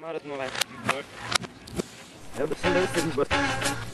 Maret mulai. Ya udah sudah.